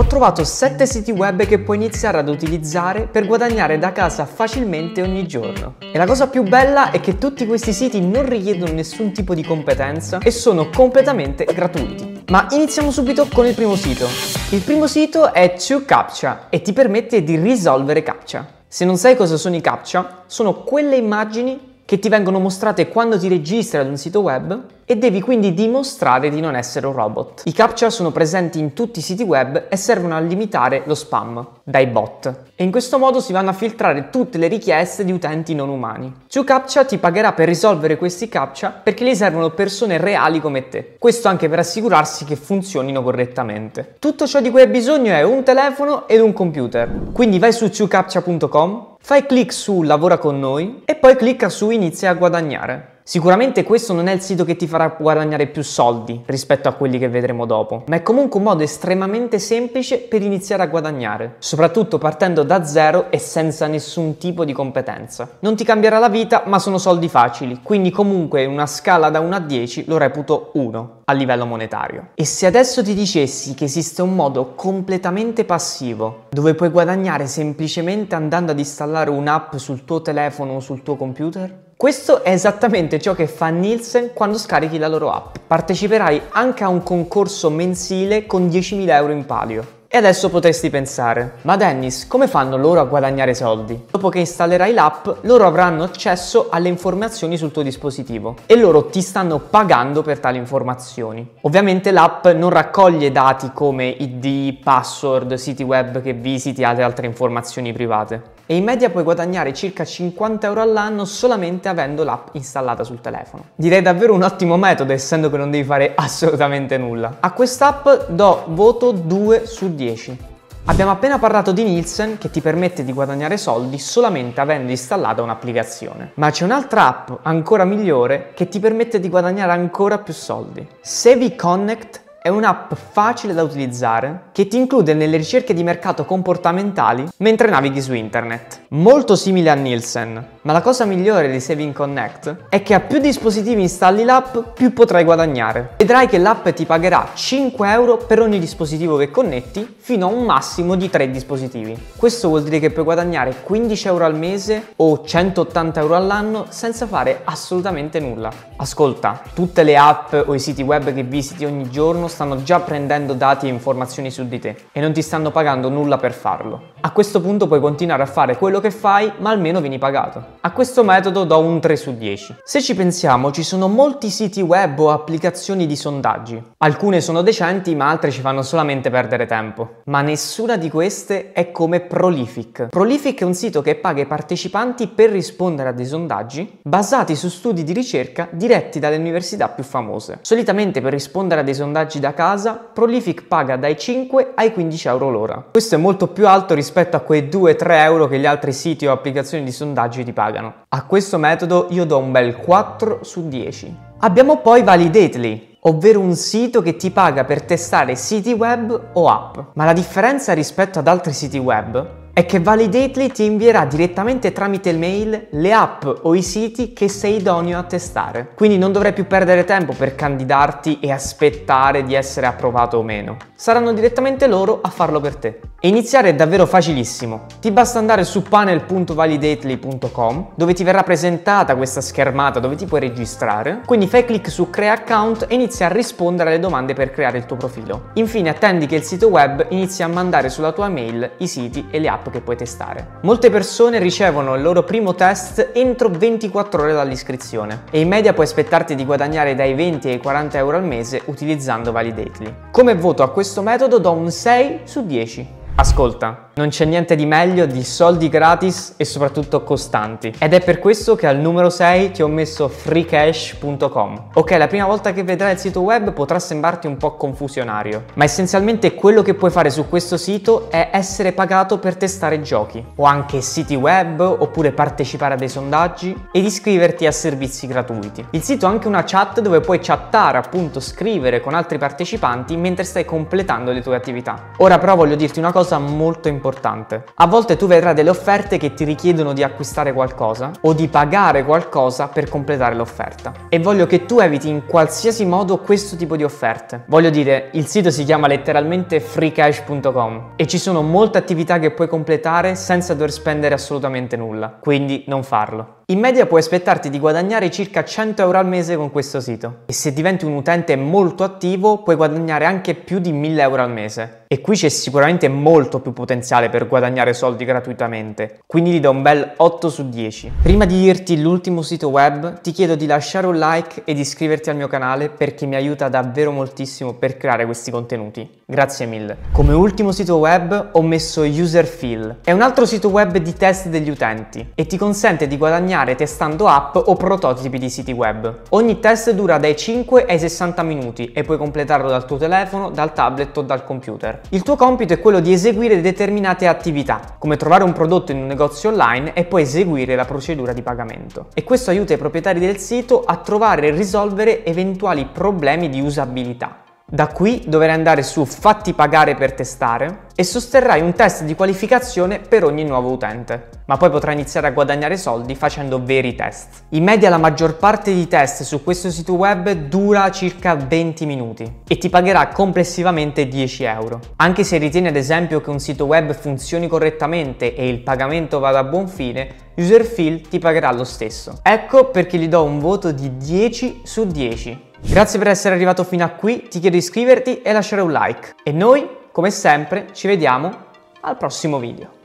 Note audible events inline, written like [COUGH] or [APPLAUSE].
Ho trovato 7 siti web che puoi iniziare ad utilizzare per guadagnare da casa facilmente ogni giorno. E la cosa più bella è che tutti questi siti non richiedono nessun tipo di competenza e sono completamente gratuiti. Ma iniziamo subito con il primo sito. Il primo sito è 2Captcha e ti permette di risolvere captcha. Se non sai cosa sono i captcha, sono quelle immagini che ti vengono mostrate quando ti registri ad un sito web e devi quindi dimostrare di non essere un robot. I captcha sono presenti in tutti i siti web e servono a limitare lo spam dai bot e in questo modo si vanno a filtrare tutte le richieste di utenti non umani. CapTcha ti pagherà per risolvere questi captcha perché gli servono persone reali come te. Questo anche per assicurarsi che funzionino correttamente. Tutto ciò di cui hai bisogno è un telefono ed un computer. Quindi vai su CueCaptcha.com, fai clic su lavora con noi e poi clicca su inizia a guadagnare. Sicuramente questo non è il sito che ti farà guadagnare più soldi rispetto a quelli che vedremo dopo, ma è comunque un modo estremamente semplice per iniziare a guadagnare, soprattutto partendo da zero e senza nessun tipo di competenza. Non ti cambierà la vita, ma sono soldi facili, quindi comunque una scala da 1 a 10 lo reputo 1 a livello monetario. E se adesso ti dicessi che esiste un modo completamente passivo dove puoi guadagnare semplicemente andando ad installare un'app sul tuo telefono o sul tuo computer? Questo è esattamente ciò che fa Nielsen quando scarichi la loro app. Parteciperai anche a un concorso mensile con 10.000 euro in palio. E adesso potresti pensare, ma Dennis, come fanno loro a guadagnare soldi? Dopo che installerai l'app, loro avranno accesso alle informazioni sul tuo dispositivo e loro ti stanno pagando per tali informazioni. Ovviamente l'app non raccoglie dati come ID, password, siti web che visiti e altre informazioni private e in media puoi guadagnare circa 50 euro all'anno solamente avendo l'app installata sul telefono. Direi davvero un ottimo metodo essendo che non devi fare [LAUGHS] assolutamente nulla. A quest'app do voto 2 su 10. Abbiamo appena parlato di Nielsen che ti permette di guadagnare soldi solamente avendo installata un'applicazione. Ma c'è un'altra app ancora migliore che ti permette di guadagnare ancora più soldi. Sevi Connect è un'app facile da utilizzare che ti include nelle ricerche di mercato comportamentali mentre navighi su internet. Molto simile a Nielsen, ma la cosa migliore di Saving Connect è che a più dispositivi installi l'app, più potrai guadagnare. Vedrai che l'app ti pagherà 5 euro per ogni dispositivo che connetti fino a un massimo di 3 dispositivi. Questo vuol dire che puoi guadagnare 15 euro al mese o 180 euro all'anno senza fare assolutamente nulla. Ascolta, tutte le app o i siti web che visiti ogni giorno stanno già prendendo dati e informazioni su di te e non ti stanno pagando nulla per farlo. A questo punto puoi continuare a fare quello che fai, ma almeno vieni pagato. A questo metodo do un 3 su 10. Se ci pensiamo, ci sono molti siti web o applicazioni di sondaggi. Alcune sono decenti, ma altre ci fanno solamente perdere tempo. Ma nessuna di queste è come Prolific. Prolific è un sito che paga i partecipanti per rispondere a dei sondaggi basati su studi di ricerca diretti dalle università più famose. Solitamente per rispondere a dei sondaggi da casa, Prolific paga dai 5 ai 15 euro l'ora. Questo è molto più alto rispetto a quei 2-3 euro che gli altri siti o applicazioni di sondaggi ti pagano. A questo metodo io do un bel 4 su 10. Abbiamo poi Validately, ovvero un sito che ti paga per testare siti web o app. Ma la differenza rispetto ad altri siti web è che Validately ti invierà direttamente tramite mail le app o i siti che sei idoneo a testare. Quindi non dovrai più perdere tempo per candidarti e aspettare di essere approvato o meno. Saranno direttamente loro a farlo per te. E iniziare è davvero facilissimo. Ti basta andare su panel.validately.com dove ti verrà presentata questa schermata dove ti puoi registrare. Quindi fai clic su crea account e inizia a rispondere alle domande per creare il tuo profilo. Infine attendi che il sito web inizi a mandare sulla tua mail i siti e le app che puoi testare. Molte persone ricevono il loro primo test entro 24 ore dall'iscrizione e in media puoi aspettarti di guadagnare dai 20 ai 40 euro al mese utilizzando Validately. Come voto a questo metodo do un 6 su 10. Ascolta, non c'è niente di meglio di soldi gratis e soprattutto costanti. Ed è per questo che al numero 6 ti ho messo freecash.com. Ok, la prima volta che vedrai il sito web potrà sembrarti un po' confusionario, ma essenzialmente quello che puoi fare su questo sito è essere pagato per testare giochi, o anche siti web, oppure partecipare a dei sondaggi ed iscriverti a servizi gratuiti. Il sito ha anche una chat dove puoi chattare, appunto scrivere con altri partecipanti mentre stai completando le tue attività. Ora però voglio dirti una cosa cosa molto importante. A volte tu vedrai delle offerte che ti richiedono di acquistare qualcosa o di pagare qualcosa per completare l'offerta. E voglio che tu eviti in qualsiasi modo questo tipo di offerte. Voglio dire, il sito si chiama letteralmente freecash.com e ci sono molte attività che puoi completare senza dover spendere assolutamente nulla, quindi non farlo. In media puoi aspettarti di guadagnare circa 100 euro al mese con questo sito e se diventi un utente molto attivo puoi guadagnare anche più di 1000 euro al mese. E qui c'è sicuramente molto più potenziale per guadagnare soldi gratuitamente, quindi gli do un bel 8 su 10. Prima di dirti l'ultimo sito web ti chiedo di lasciare un like e di iscriverti al mio canale perché mi aiuta davvero moltissimo per creare questi contenuti. Grazie mille. Come ultimo sito web ho messo Userfill. È un altro sito web di test degli utenti e ti consente di guadagnare testando app o prototipi di siti web. Ogni test dura dai 5 ai 60 minuti e puoi completarlo dal tuo telefono, dal tablet o dal computer. Il tuo compito è quello di eseguire determinate attività, come trovare un prodotto in un negozio online e poi eseguire la procedura di pagamento. E questo aiuta i proprietari del sito a trovare e risolvere eventuali problemi di usabilità. Da qui dovrai andare su Fatti pagare per testare e sosterrai un test di qualificazione per ogni nuovo utente, ma poi potrai iniziare a guadagnare soldi facendo veri test. In media la maggior parte dei test su questo sito web dura circa 20 minuti e ti pagherà complessivamente 10 euro. Anche se ritieni ad esempio che un sito web funzioni correttamente e il pagamento vada a buon fine, Userfill ti pagherà lo stesso. Ecco perché gli do un voto di 10 su 10. Grazie per essere arrivato fino a qui, ti chiedo di iscriverti e lasciare un like. E noi, come sempre, ci vediamo al prossimo video.